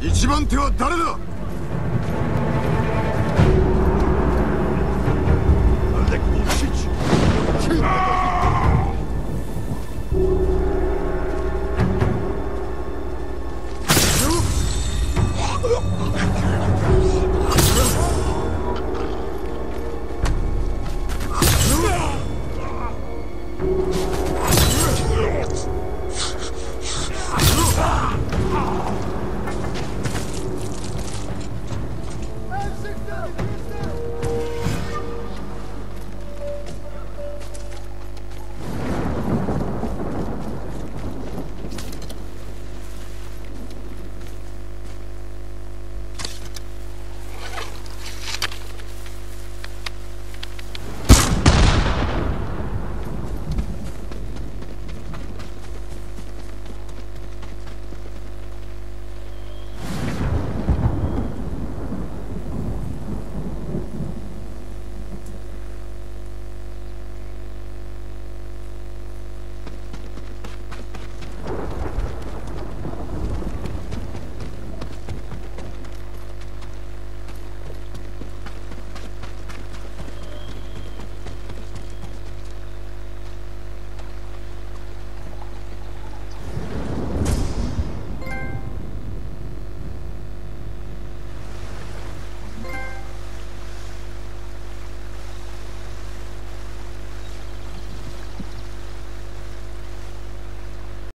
一番手は誰だ?アレコシチ